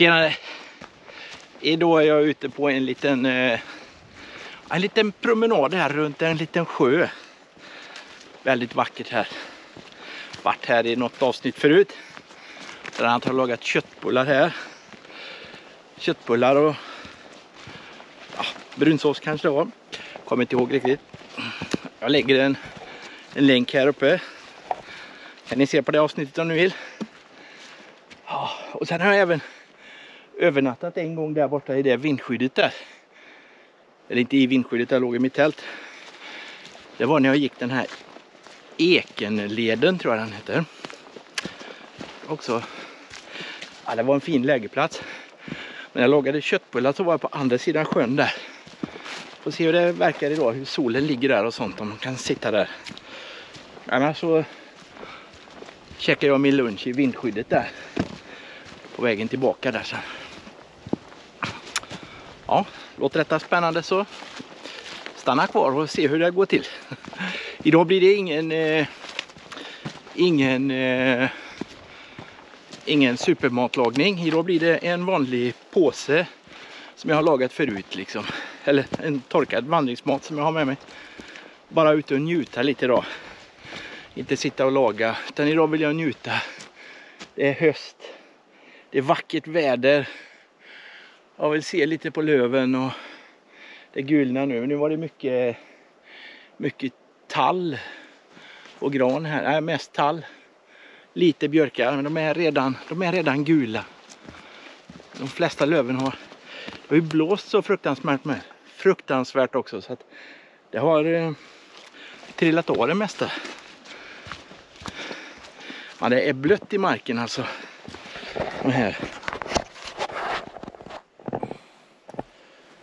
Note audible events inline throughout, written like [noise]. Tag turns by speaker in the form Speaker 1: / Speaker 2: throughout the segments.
Speaker 1: Tjenare! Idag är jag ute på en liten, eh, en liten promenad här runt en liten sjö. Väldigt vackert här. Varit här i något avsnitt förut. Där han har lagat köttbullar här. Köttbullar och ja, brunsås kanske det var. Kommer inte ihåg riktigt. Jag lägger en, en länk här uppe. Kan ni se på det avsnittet om ni vill. Ja, och sen har jag även övernattat en gång där borta i det vindskyddet där. Eller inte i vindskyddet, där låg i mitt tält. Det var när jag gick den här Ekenleden tror jag den heter. Också, ja det var en fin lägerplats. Men jag lagade köttbullar så var jag på andra sidan sjön där. Får se hur det verkar idag, hur solen ligger där och sånt om man kan sitta där. Annars så käkar jag min lunch i vindskyddet där. På vägen tillbaka där sen. Ja, låter detta spännande så stanna kvar och se hur det går till. [laughs] Idag blir det ingen eh, ingen eh, ingen supermatlagning. Idag blir det en vanlig påse som jag har lagat förut liksom. Eller en torkad vandringsmat som jag har med mig. Bara ute och njuta lite idag. Inte sitta och laga utan idag vill jag njuta. Det är höst. Det är vackert väder. Jag vill se lite på löven och det gulna nu. Nu var det mycket, mycket tall och gran här. Nej, mest tall. Lite björkar, men de är redan, de är redan gula. De flesta löven har, det har ju blåst så fruktansvärt med. Fruktansvärt också så att det har eh, trillat av det mesta. Ja, det är blött i marken alltså. De här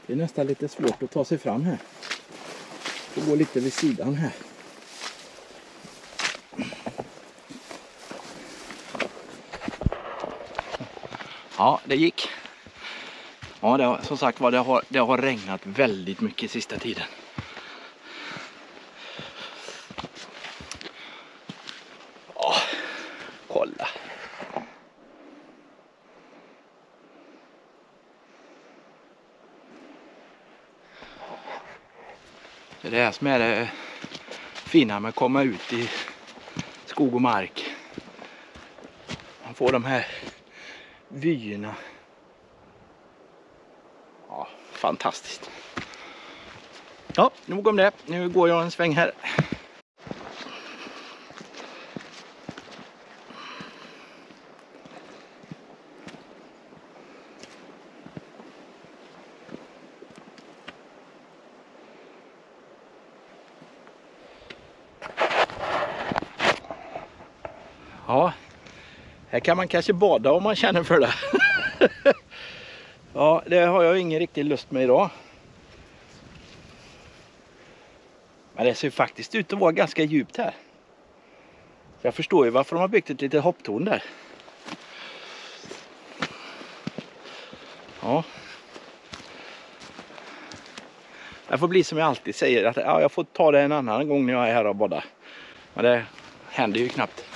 Speaker 1: Det är nästan lite svårt att ta sig fram här. Får gå lite vid sidan här. Ja, det gick. Ja, det har, som sagt var, det har, det har regnat väldigt mycket sista tiden. Ja, kolla. Det är det som är det fina med att komma ut i skog och mark. Man får de här vyerna. Ja, fantastiskt. Ja, nog om det. Nu går jag en sväng här. Kan man kanske bada om man känner för det. [laughs] ja, det har jag ingen riktig lust med idag. Men det ser faktiskt ut att vara ganska djupt här. Jag förstår ju varför de har byggt ett litet hopptorn där. Ja. Det får bli som jag alltid säger att ja, jag får ta det en annan gång när jag är här och badar. Men det händer ju knappt.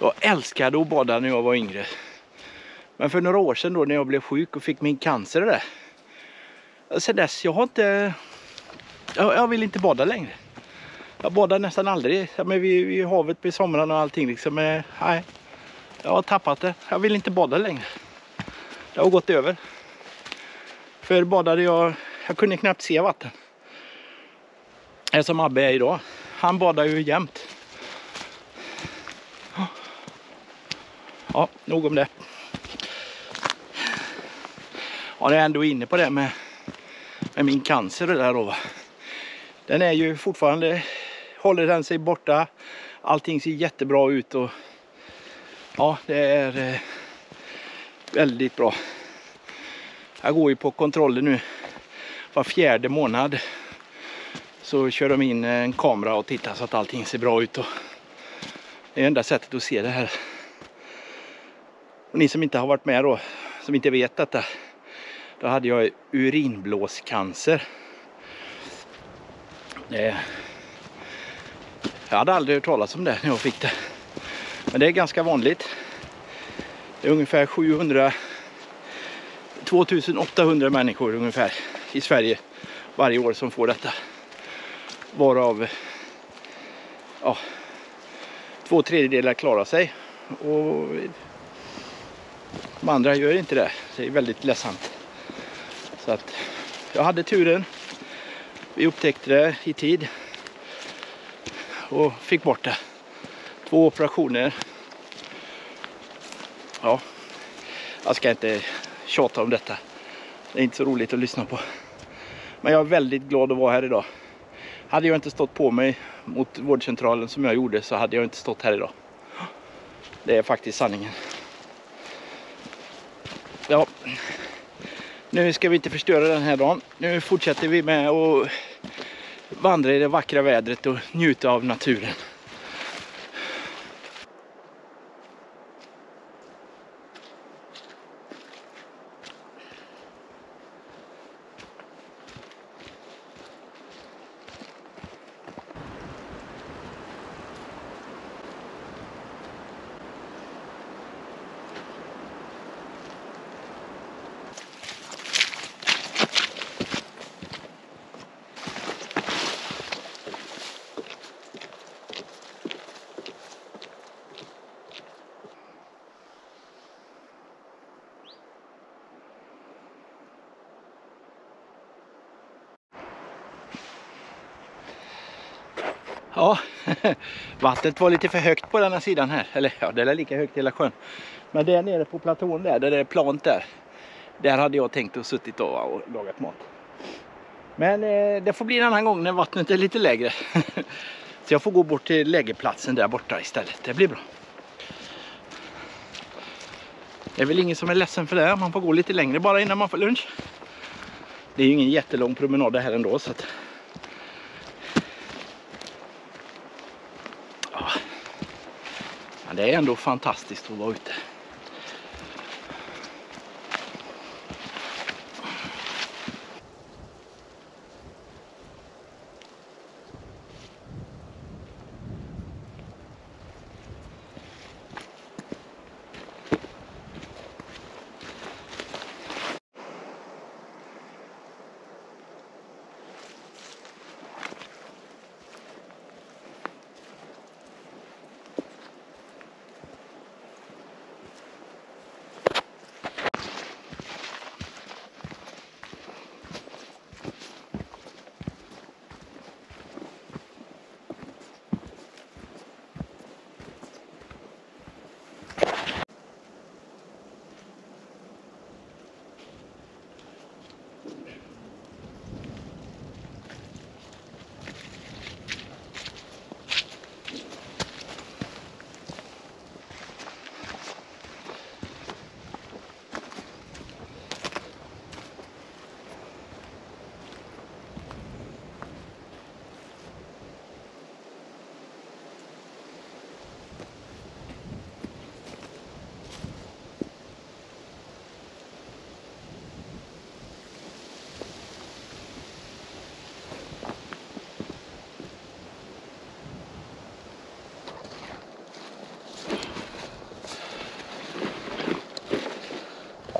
Speaker 1: Jag älskade att bada när jag var yngre. Men för några år sedan då när jag blev sjuk och fick min cancer där. Sen dess, jag har inte... Jag, jag vill inte bada längre. Jag badar nästan aldrig. Ja, men vid, vid havet på somrarna och allting liksom. Men, nej, jag har tappat det. Jag vill inte bada längre. Det har gått över. Förr badade jag... Jag kunde knappt se vatten. Det är som Abbe är idag. Han badar ju jämt. Ja, nog om det. Ja, jag är ändå inne på det med, med min cancer och det där då. Den är ju fortfarande, håller den sig borta. Allting ser jättebra ut och ja, det är eh, väldigt bra. Jag går ju på kontroller nu var fjärde månad. Så kör de in en kamera och tittar så att allting ser bra ut. Och det är enda sättet att se det här. Och ni som inte har varit med då, som inte vet detta. Då hade jag urinblåscancer. Jag hade aldrig hört talas om det när jag fick det. Men det är ganska vanligt. Det är ungefär 700 2800 människor ungefär i Sverige varje år som får detta. Varav ja, två tredjedelar klarar sig och de andra gör inte det. Det är väldigt ledsamt. Så att jag hade turen. Vi upptäckte det i tid och fick bort det. Två operationer. Ja, jag ska inte tjata om detta. Det är inte så roligt att lyssna på. Men jag är väldigt glad att vara här idag. Hade jag inte stått på mig mot vårdcentralen som jag gjorde så hade jag inte stått här idag. Det är faktiskt sanningen. Ja, nu ska vi inte förstöra den här dagen. Nu fortsätter vi med att vandra i det vackra vädret och njuta av naturen. Ja, [laughs] vattnet var lite för högt på denna sidan här. Eller ja, det är lika högt hela sjön. Men där nere på platån där, där det är plant där. Där hade jag tänkt att suttit och, och lagat mat. Men eh, det får bli en annan gång när vattnet är lite lägre. [laughs] Så jag får gå bort till lägerplatsen där borta istället. Det blir bra. Det är väl ingen som är ledsen för det. Man får gå lite längre bara innan man får lunch. Det är ju ingen jättelång promenad det här ändå. Så att det är ändå fantastiskt att vara ute.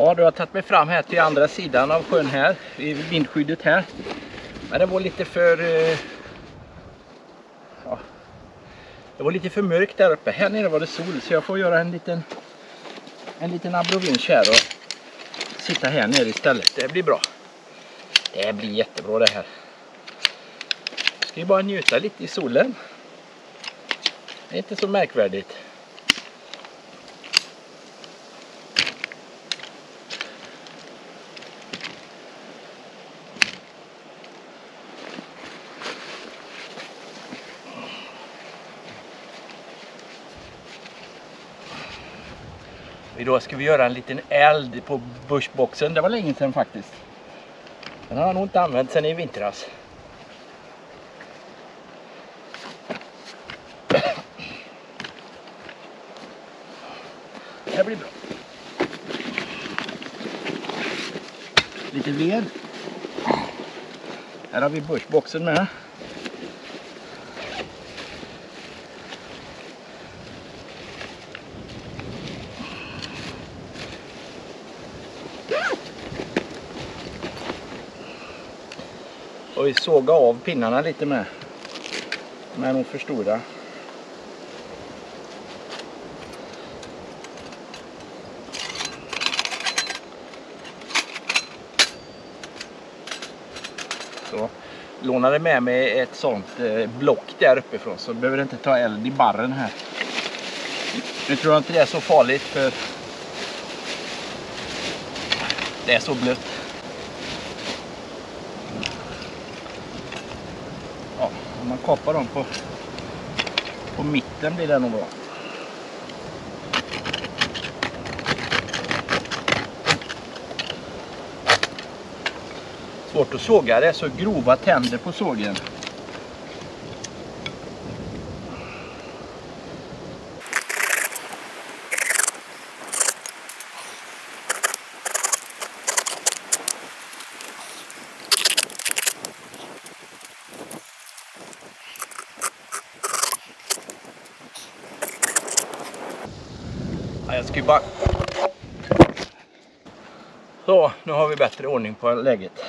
Speaker 1: Ja, du har tagit mig fram här till andra sidan av sjön här, i vindskyddet här. Men det var lite för... Eh, ja, det var lite för mörkt där uppe. Här nere var det sol så jag får göra en liten en liten abrovinch här och sitta här nere istället. Det blir bra. Det blir jättebra det här. Ska vi bara njuta lite i solen. Det är inte så märkvärdigt. Idag ska vi göra en liten eld på bushboxen. Det var länge sedan faktiskt. Den har jag nog inte använt sedan i vintras. Det här blir bra. Lite ved. Här har vi bushboxen med. Och vi såga av pinnarna lite med. De är nog för stora. Så. Lånade med mig ett sånt eh, block där uppifrån så behöver det inte ta eld i barren här. Nu tror jag inte det är så farligt för det är så blött. Kapa dem på, på mitten blir det nog bra. Svårt att såga, det är så grova tänder på sågen. Ja, jag ska ju bara... Så, nu har vi bättre ordning på läget.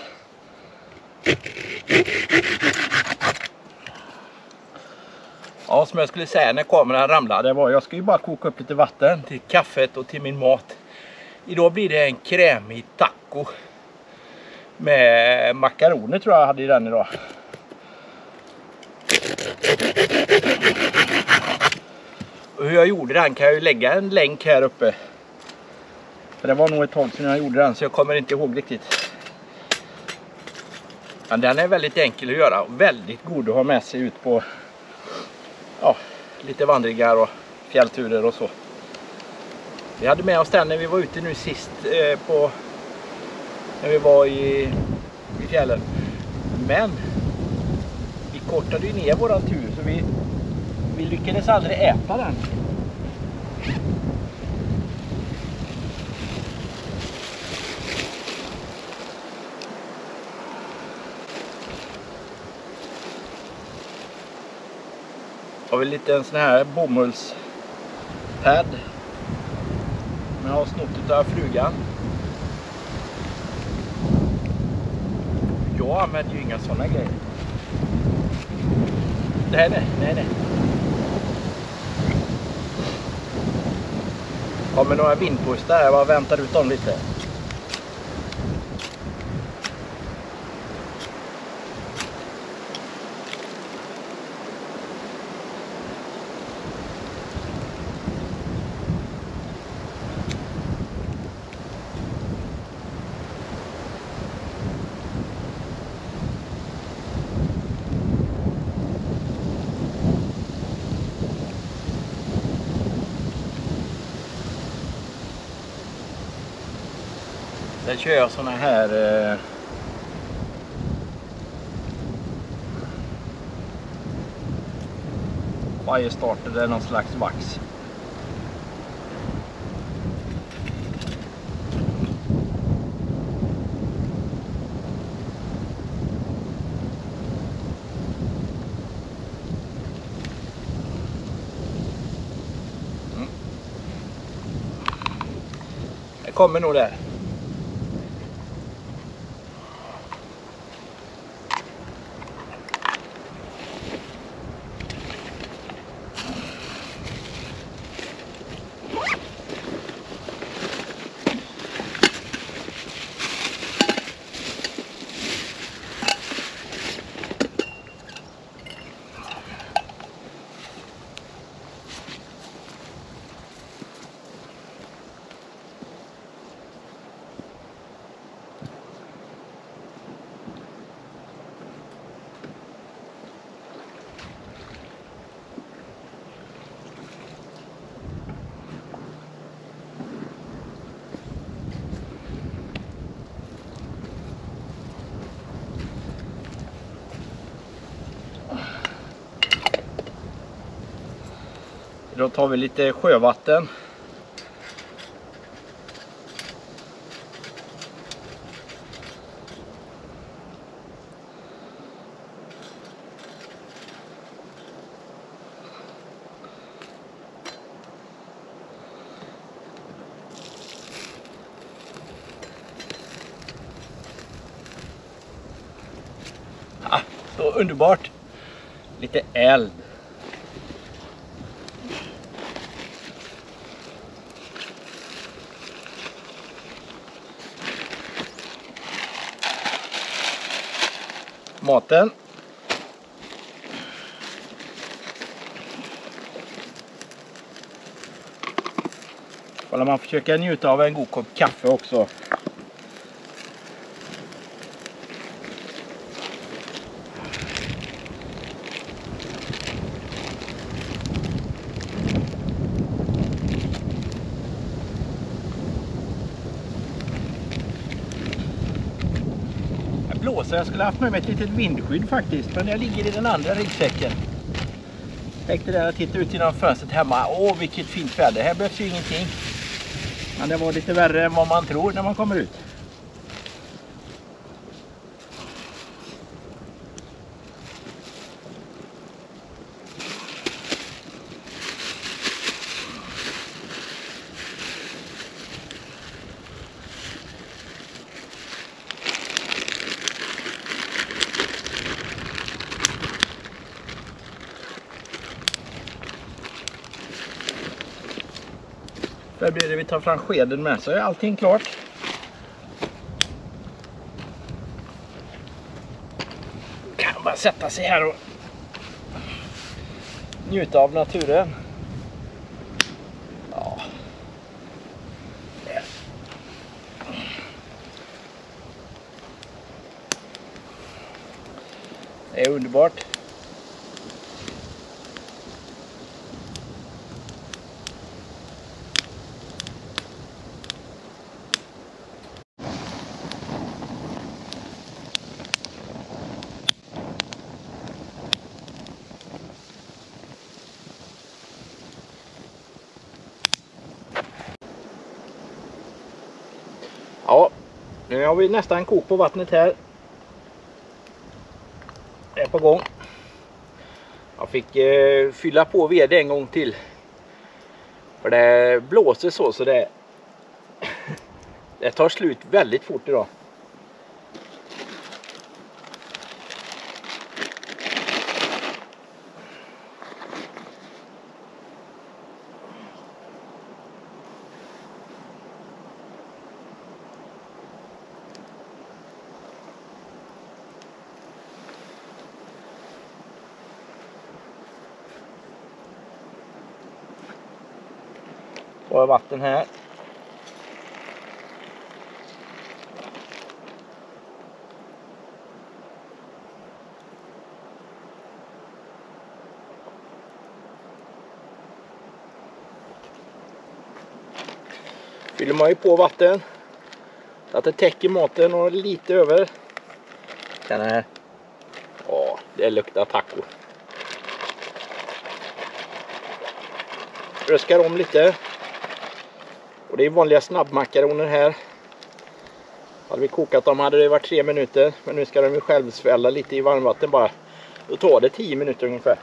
Speaker 1: Ja, som jag skulle säga när kameran ramlade var jag ska ju bara koka upp lite vatten till kaffet och till min mat. Idag blir det en krämig taco med makaroner tror jag jag hade i den idag. Och hur jag gjorde den kan jag ju lägga en länk här uppe. För det var nog ett tag sedan jag gjorde den så jag kommer inte ihåg riktigt. Men den är väldigt enkel att göra och väldigt god att ha med sig ut på ja, lite vandringar och fjällturer och så. Vi hade med oss den när vi var ute nu sist eh, på när vi var i, i fjällen. Men vi kortade ju ner våran tur så vi, vi lyckades aldrig äta den. Har vi lite en sån här bomullspad. som jag har snott av frugan. Jag använder ju inga såna grejer. Nej, nej, nej, nej. Kommer några vindpustar här, jag väntar ut dem lite. Där kör jag såna här eh, Firestarter är någon slags vax. Mm. Det kommer nog där. Då tar vi lite sjövatten. Ah, så underbart! Lite eld. Maten. Kolla, man försöker njuta av en god kopp kaffe också. Det jag skulle haft med mig ett litet vindskydd faktiskt. Men det ligger i den andra ryggsäcken. Tänkte där att titta ut genom fönstret hemma. Åh vilket fint väder. Här behövs ju ingenting. Men det var lite värre än vad man tror när man kommer ut. Här blir det vi tar fram skeden med så är allting klart. Kan bara sätta sig här och njuta av naturen. Ja. Det är underbart. Ja, nu har vi nästan kok på vattnet här. Det är på gång. Jag fick eh, fylla på ved en gång till. För det blåser så så det, [coughs] det tar slut väldigt fort idag. Och vatten här. Fyller man ju på vatten. Så att det täcker maten och lite över. Känner här. Ja, det luktar taco. Röskar om lite. Och det är vanliga snabbmakaroner här. Hade vi kokat dem hade det varit tre minuter. Men nu ska de ju självsvälla lite i varmvatten bara. Då tar det 10 minuter ungefär.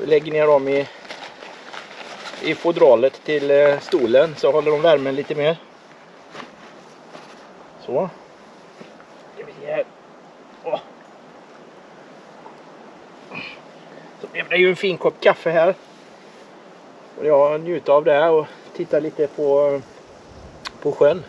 Speaker 1: Vi lägger ner dem i, i fodralet till eh, stolen så håller de värmen lite mer. Så. Här. Åh. Så blev det ju en fin kopp kaffe här. Och jag njuter av det och tittar lite på, på sjön.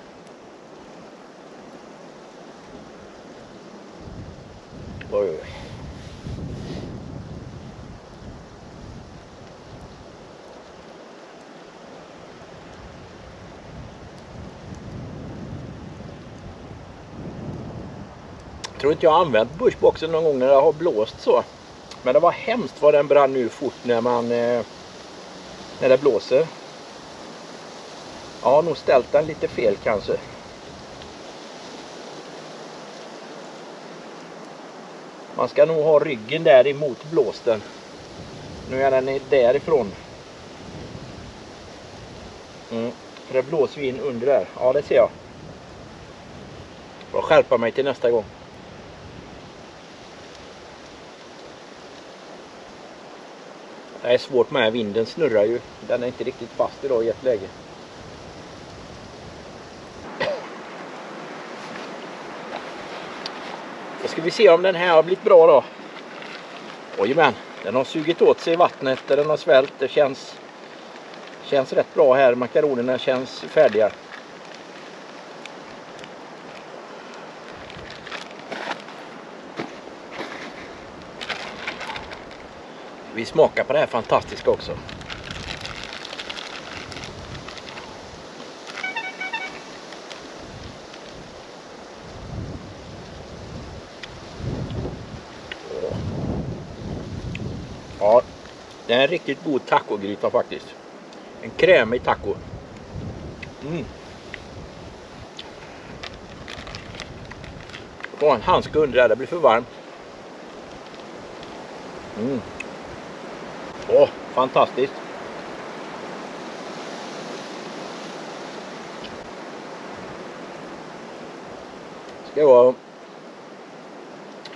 Speaker 1: Tror inte jag har använt bushboxen någon gång när det har blåst så. Men det var hemskt vad den brann ur fort när man eh, när det blåser. Jag har nog ställt den lite fel kanske. Man ska nog ha ryggen där emot blåsten. Nu är den därifrån. Mm. För det blåser in under där. Ja det ser jag. Får skärpa mig till nästa gång. Är svårt med vinden snurrar ju. Den är inte riktigt fast idag i ett läge. Då ska vi se om den här har blivit bra då. Jajamän, den har sugit åt sig vattnet där den har svällt. Det känns, känns rätt bra här. Makaronerna känns färdiga. Vi smakar på det här fantastiska också. Ja, det är en riktigt god tacogryta faktiskt. En krämig taco. Mm. Och en handske under där, det blir för varmt. Mm. Fantastiskt. Ska jag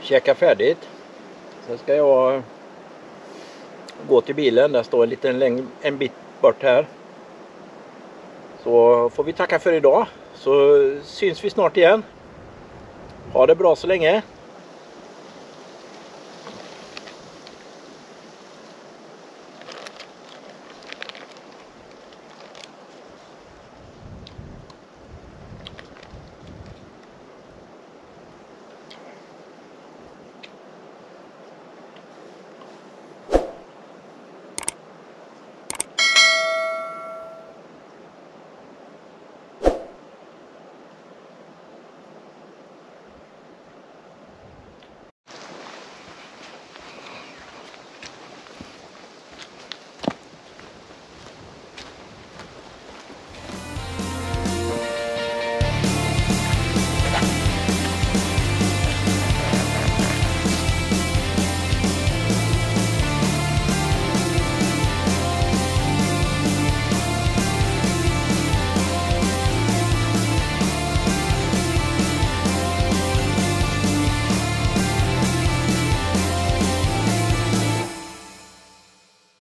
Speaker 1: käka färdigt. Sen ska jag gå till bilen. Där står en liten läng en bit bort här. Så får vi tacka för idag. Så syns vi snart igen. Ha det bra så länge.